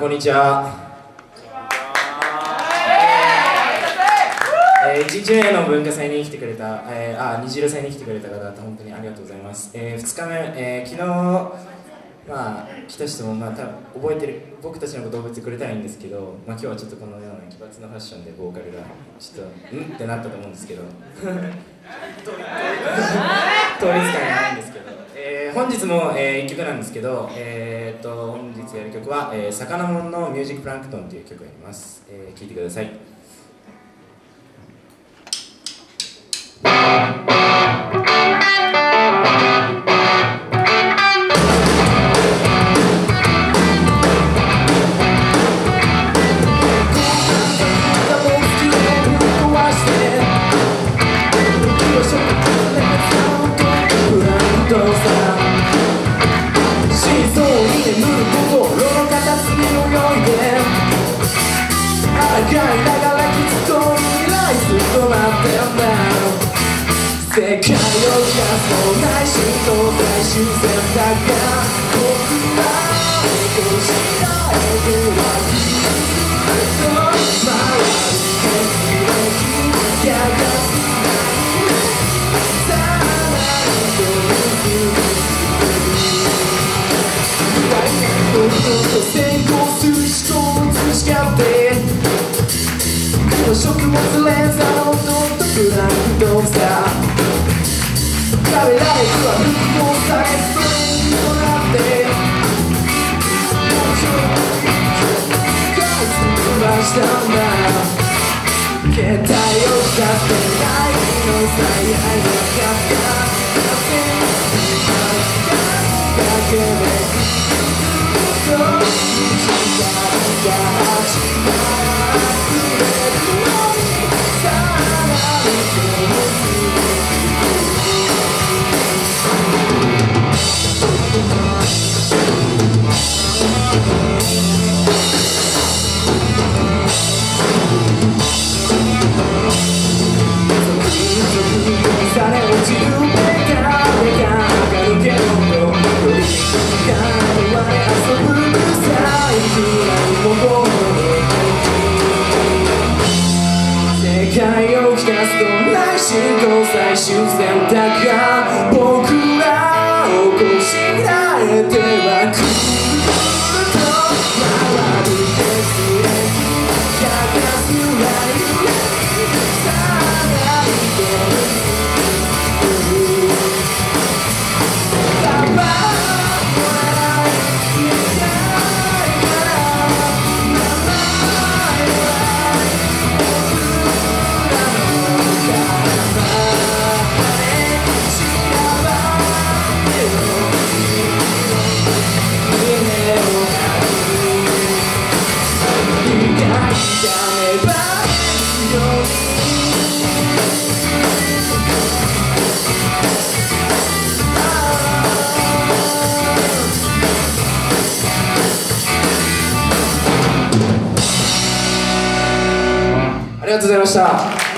こんにちは。えー、1日目の文化祭に来てくれた、えー、あ、虹色祭に来てくれた方々、本当にありがとうございます。えー、2日目、えー、昨日、まあ、来た人も、まあ、多分覚えてる、僕たちのことを覚えてくれたらいいんですけど、まあ、今日はちょっとこのような奇抜なファッションでボーカルが、ちょっと、ん？ってなったと思うんですけど、統一感がないんです本日も、えー、1曲なんですけど、えー、っと、本日やる曲は、えー、魚もんのミュージックプランクトンという曲をやります。えー、聴いてください。長い世界を乱そうない心臓最終選択が僕は起こしたいはずっと回る血液やがすさあ何と僕と先行する思考を培って食物連鎖の音とプランクトンさ食べられるは復興されストレンとなって返す飛したんだ携帯を使ってないの最愛なかっただけでそう時間が始まる進行最終選択が僕らをこしらえてはくありがとうございました。